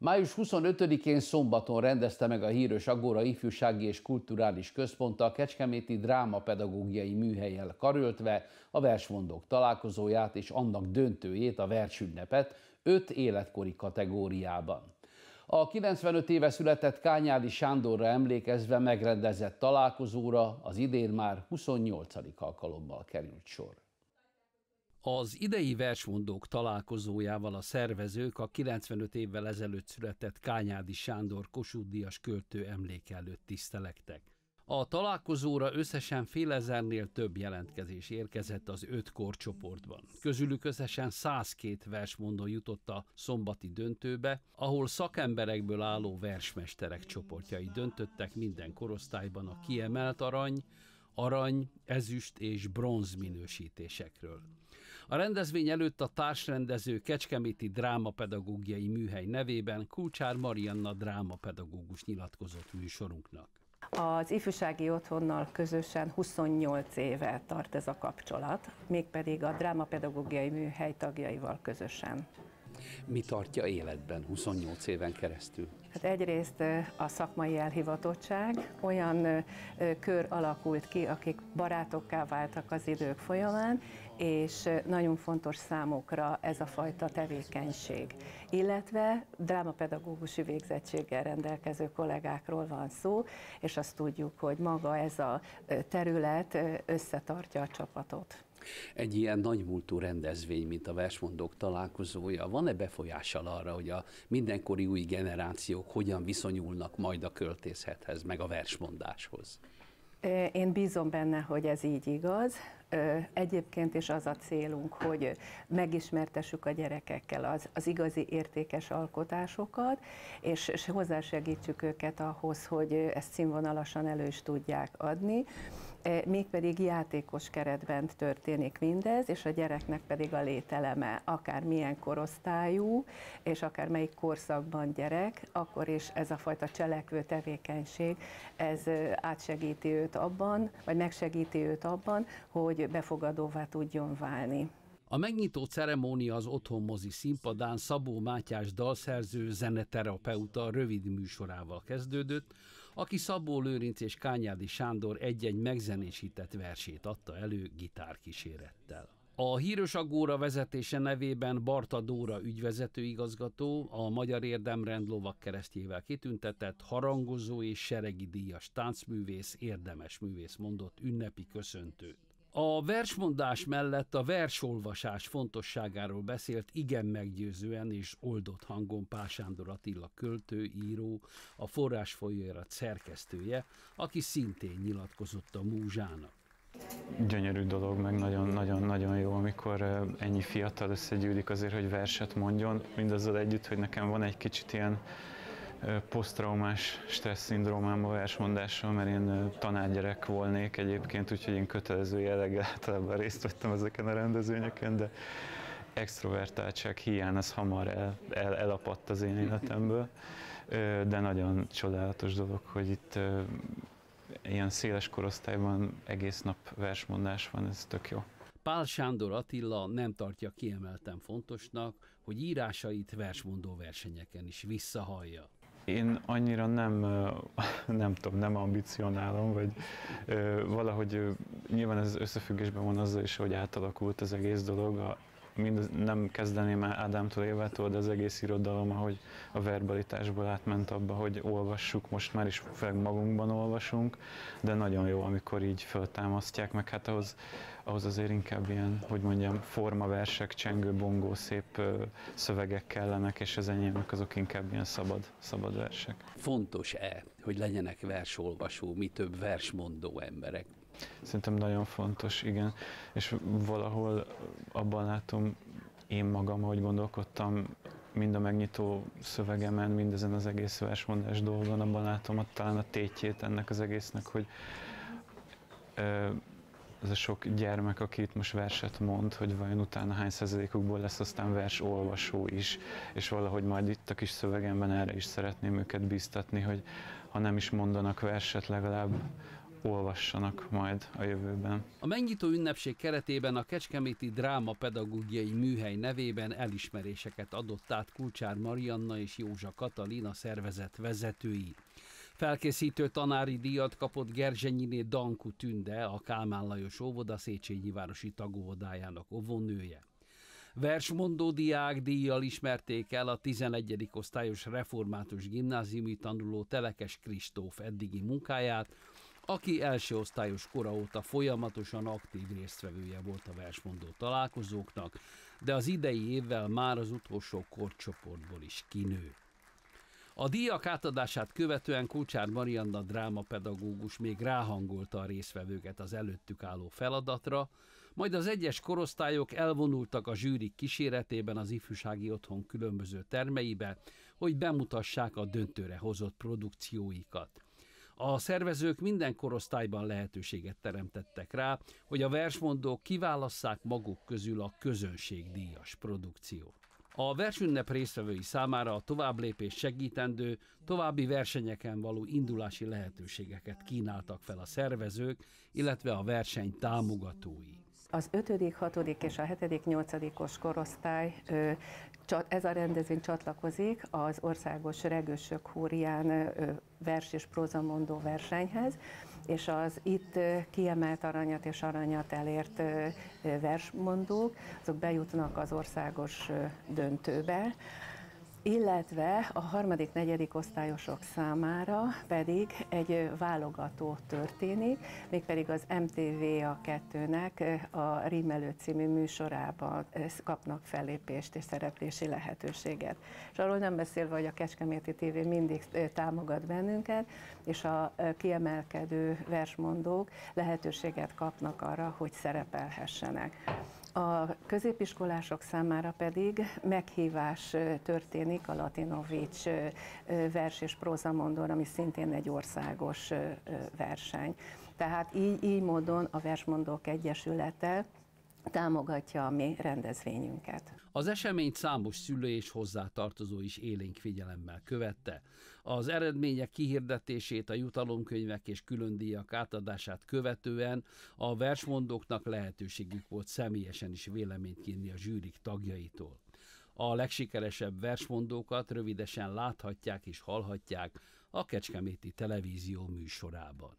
Május 25-én szombaton rendezte meg a híres Agóra Ifjúsági és Kulturális Központ a Kecskeméti Drámapedagógiai Műhelyel karöltve a versmondók találkozóját és annak döntőjét, a versünnepet öt életkori kategóriában. A 95 éve született Kányádi Sándorra emlékezve megrendezett találkozóra az idén már 28. alkalommal került sor. Az idei versmondók találkozójával a szervezők a 95 évvel ezelőtt született Kányádi Sándor Kossuth költő emléke előtt tisztelektek. A találkozóra összesen fél ezernél több jelentkezés érkezett az öt korcsoportban. Közülük összesen 102 versmondó jutott a szombati döntőbe, ahol szakemberekből álló versmesterek csoportjai döntöttek minden korosztályban a kiemelt arany, arany, ezüst és bronz minősítésekről. A rendezvény előtt a társrendező Kecskeméti Drámapedagógiai Műhely nevében Kulcsár Marianna drámapedagógus nyilatkozott műsorunknak. Az ifjúsági otthonnal közösen 28 éve tart ez a kapcsolat, mégpedig a drámapedagógiai műhely tagjaival közösen. Mi tartja életben 28 éven keresztül? Hát egyrészt a szakmai elhivatottság, olyan kör alakult ki, akik barátokká váltak az idők folyamán, és nagyon fontos számukra ez a fajta tevékenység. Illetve drámapedagógusi végzettséggel rendelkező kollégákról van szó, és azt tudjuk, hogy maga ez a terület összetartja a csapatot. Egy ilyen nagymúltú rendezvény, mint a versmondók találkozója, van-e befolyással arra, hogy a mindenkori új generációk hogyan viszonyulnak majd a költészethez, meg a versmondáshoz? Én bízom benne, hogy ez így igaz. Egyébként is az a célunk, hogy megismertessük a gyerekekkel az, az igazi értékes alkotásokat, és, és hozzásegítsük őket ahhoz, hogy ezt színvonalasan elő is tudják adni. E, mégpedig játékos keretben történik mindez, és a gyereknek pedig a lételeme, akár milyen korosztályú, és akár melyik korszakban gyerek, akkor is ez a fajta cselekvő tevékenység, ez átsegíti őt abban, vagy megsegíti őt abban, hogy befogadóvá tudjon válni. A megnyitó ceremónia az otthonmozi színpadán Szabó Mátyás dalszerző zeneterapeuta rövid műsorával kezdődött, aki Szabó Lőrinc és Kányádi Sándor egy-egy megzenésített versét adta elő gitárkísérettel. A Híros Agóra vezetése nevében Barta Dóra ügyvezetőigazgató a Magyar Érdemrend lovak keresztjével kitüntetett harangozó és seregi díjas táncművész, érdemes művész mondott ünnepi köszöntőt. A versmondás mellett a versolvasás fontosságáról beszélt igen meggyőzően és oldott hangon Pásándor Attila költő, író, a forrás folyóirat szerkesztője, aki szintén nyilatkozott a múzsának. Gyönyörű dolog, meg nagyon-nagyon-nagyon jó, amikor ennyi fiatal összegyűlik azért, hogy verset mondjon, mindazzal együtt, hogy nekem van egy kicsit ilyen posztraumás stressz szindrómám a versmondással, mert én tanárgyerek volnék egyébként, úgyhogy én kötelező jelleggel általában részt vettem ezeken a rendezvényeken, de extrovertáltság hiány az hamar el, el, elapadt az én életemből, de nagyon csodálatos dolog, hogy itt ilyen széles korosztályban egész nap versmondás van, ez tök jó. Pál Sándor Attila nem tartja kiemelten fontosnak, hogy írásait versmondó versenyeken is visszahallja. Én annyira nem, nem tudom, nem ambicionálom, vagy valahogy nyilván ez összefüggésben van azzal is, hogy átalakult az egész dolog mind, nem kezdeném el Ádámtól Évától, de az egész irodalom, ahogy a verbalitásból átment abba, hogy olvassuk, most már is főleg magunkban olvasunk, de nagyon jó, amikor így föltámasztják, meg hát ahhoz, ahhoz azért inkább ilyen, hogy mondjam, formaversek, csengő, bongó, szép szövegek kellenek, és az enyémek azok inkább ilyen szabad, szabad versek. Fontos-e, hogy legyenek versolvasó, mi több versmondó emberek? Szerintem nagyon fontos, igen. És valahol abban látom én magam, hogy gondolkodtam, mind a megnyitó szövegemen, mind ezen az egész versmondás dolgon, abban látom ott talán a tétjét ennek az egésznek, hogy ez a sok gyermek, aki itt most verset mond, hogy vajon utána hány százalékukból lesz aztán vers olvasó is, és valahogy majd itt a kis szövegemben erre is szeretném őket biztatni, hogy ha nem is mondanak verset, legalább olvassanak majd a jövőben. A megnyitó ünnepség keretében a Kecskeméti Dráma Pedagógiai Műhely nevében elismeréseket adott át Kulcsár Marianna és Józsa Katalina szervezet vezetői. Felkészítő tanári díjat kapott Gerzsenyiné Danku Tünde, a Kálmán Lajos óvoda Széchenyi városi tagóvodájának óvónője. Versmondó diák díjjal ismerték el a 11. osztályos református gimnáziumi tanuló Telekes Kristóf eddigi munkáját, aki első osztályos kora óta folyamatosan aktív résztvevője volt a versmondó találkozóknak, de az idei évvel már az utolsó korcsoportból is kinő. A díjak átadását követően Kulcsár Marianna drámapedagógus még ráhangolta a résztvevőket az előttük álló feladatra, majd az egyes korosztályok elvonultak a zsűrik kíséretében az ifjúsági otthon különböző termeibe, hogy bemutassák a döntőre hozott produkcióikat. A szervezők minden korosztályban lehetőséget teremtettek rá, hogy a versmondók kiválasszák maguk közül a közönségdíjas produkciót. A versünnep résztvevői számára a továbblépés segítendő, további versenyeken való indulási lehetőségeket kínáltak fel a szervezők, illetve a verseny támogatói. Az 5., 6. és a 7., 8. korosztály ez a rendezvény csatlakozik az országos regősök húrián vers és prózamondó versenyhez, és az itt kiemelt aranyat és aranyat elért versmondók, azok bejutnak az országos döntőbe, illetve a harmadik, negyedik osztályosok számára pedig egy válogató történik, mégpedig az MTV a kettőnek a Rímelő című műsorában kapnak fellépést és szereplési lehetőséget. És arról nem beszélve, hogy a Kecskeméti TV mindig támogat bennünket, és a kiemelkedő versmondók lehetőséget kapnak arra, hogy szerepelhessenek. A középiskolások számára pedig meghívás történik a Latinovics vers és prózamondon, ami szintén egy országos verseny. Tehát így, így módon a Versmondók Egyesülete támogatja a mi rendezvényünket. Az eseményt számos szülő és hozzátartozó is élénk figyelemmel követte. Az eredmények kihirdetését, a jutalomkönyvek és különdíjak átadását követően a versmondóknak lehetőségük volt személyesen is véleményt kérni a zsűrik tagjaitól. A legsikeresebb versmondókat rövidesen láthatják és hallhatják a Kecskeméti televízió műsorában.